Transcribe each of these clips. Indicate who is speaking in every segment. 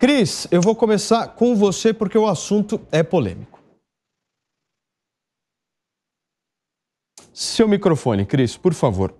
Speaker 1: Cris, eu vou começar com você porque o assunto é polêmico. Seu microfone, Cris, por favor.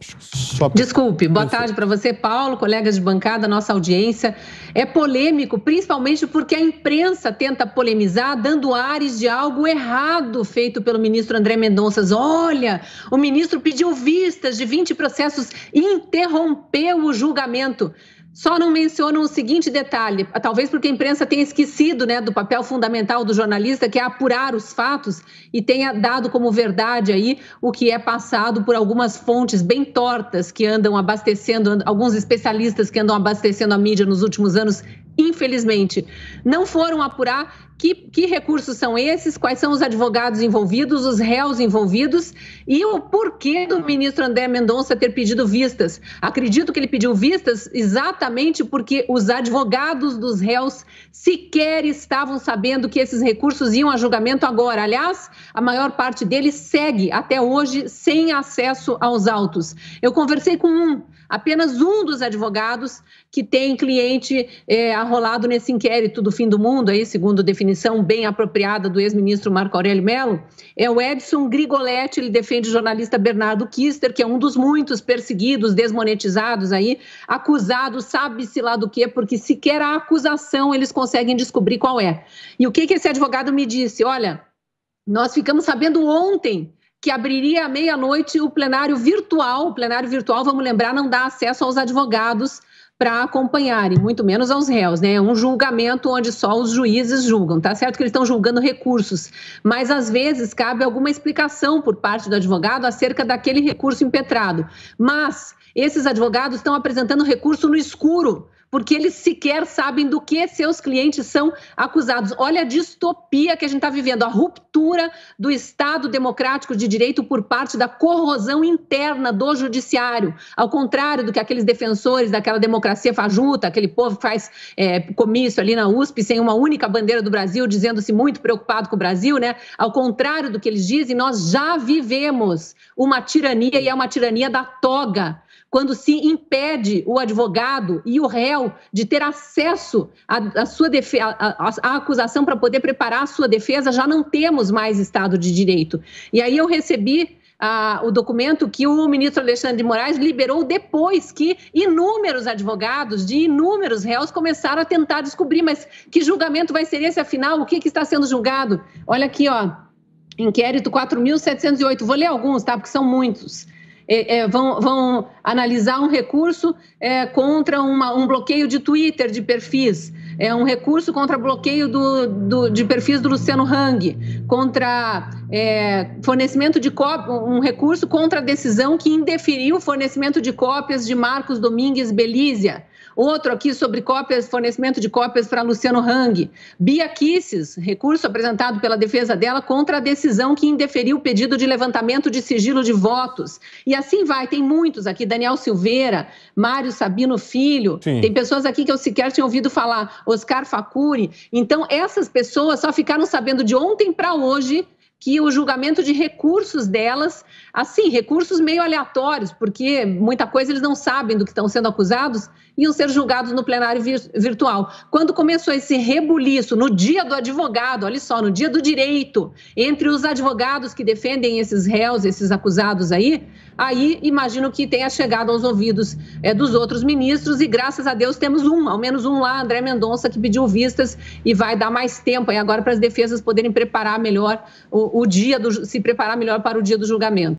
Speaker 2: Só... Desculpe, boa tarde para você, Paulo, colegas de bancada, nossa audiência. É polêmico, principalmente porque a imprensa tenta polemizar, dando ares de algo errado feito pelo ministro André Mendonça. Olha, o ministro pediu vistas de 20 processos e interrompeu o julgamento. Só não mencionam o seguinte detalhe, talvez porque a imprensa tenha esquecido né, do papel fundamental do jornalista, que é apurar os fatos e tenha dado como verdade aí o que é passado por algumas fontes bem tortas que andam abastecendo, alguns especialistas que andam abastecendo a mídia nos últimos anos infelizmente, não foram apurar que, que, recursos são esses, quais são os advogados envolvidos, os réus envolvidos e o porquê do ministro André Mendonça ter pedido vistas. Acredito que ele pediu vistas exatamente porque os advogados dos réus sequer estavam sabendo que esses recursos iam a julgamento agora. Aliás, a maior parte deles segue até hoje sem acesso aos autos. Eu conversei com um apenas um dos advogados que tem cliente é, arrolado nesse inquérito do fim do mundo, aí, segundo definição bem apropriada do ex-ministro Marco Aurélio Mello, é o Edson Grigoletti, ele defende o jornalista Bernardo Kister, que é um dos muitos perseguidos, desmonetizados aí, acusados, sabe-se lá do quê, porque sequer a acusação eles conseguem descobrir qual é. E o que, que esse advogado me disse? Olha, nós ficamos sabendo ontem que abriria à meia-noite o plenário virtual. O plenário virtual, vamos lembrar, não dá acesso aos advogados para acompanharem, muito menos aos réus, né? É um julgamento onde só os juízes julgam. Tá certo que eles estão julgando recursos, mas às vezes cabe alguma explicação por parte do advogado acerca daquele recurso impetrado. Mas esses advogados estão apresentando recurso no escuro porque eles sequer sabem do que seus clientes são acusados. Olha a distopia que a gente está vivendo, a ruptura do Estado democrático de direito por parte da corrosão interna do judiciário. Ao contrário do que aqueles defensores daquela democracia fajuta, aquele povo que faz é, comício ali na USP sem uma única bandeira do Brasil, dizendo-se muito preocupado com o Brasil, né? Ao contrário do que eles dizem, nós já vivemos uma tirania e é uma tirania da toga quando se impede o advogado e o réu de ter acesso à, sua defesa, à, acusação para poder preparar a sua defesa, já não temos mais Estado de Direito. E aí eu recebi ah, o documento que o ministro Alexandre de Moraes liberou depois que inúmeros advogados de inúmeros réus começaram a tentar descobrir, mas que julgamento vai ser esse afinal? O que, que está sendo julgado? Olha aqui, ó, inquérito 4.708. Vou ler alguns, tá? Porque são muitos é, é, vão, vão, analisar um recurso é, contra uma, um bloqueio de Twitter de perfis, é um recurso contra bloqueio do, do de perfis do Luciano Hang, contra é, fornecimento de cópias, um recurso contra a decisão que indeferiu o fornecimento de cópias de Marcos Domingues Belízia. Outro aqui sobre cópias, fornecimento de cópias para Luciano Hang. Bia Kisses, recurso apresentado pela defesa dela contra a decisão que indeferiu o pedido de levantamento de sigilo de votos. E assim vai, tem muitos aqui, Daniel Silveira, Mário Sabino Filho, Sim. tem pessoas aqui que eu sequer tinha ouvido falar, Oscar Facuri. Então, essas pessoas só ficaram sabendo de ontem para hoje que o julgamento de recursos delas, assim, recursos meio aleatórios, porque muita coisa eles não sabem do que estão sendo acusados, iam ser julgados no plenário virtual. Quando começou esse rebuliço, no dia do advogado, olha só, no dia do direito, entre os advogados que defendem esses réus, esses acusados aí, aí imagino que tenha chegado aos ouvidos é, dos outros ministros e graças a Deus temos um, ao menos um lá, André Mendonça, que pediu vistas e vai dar mais tempo aí agora para as defesas poderem preparar melhor o, o dia, do, se preparar melhor para o dia do julgamento.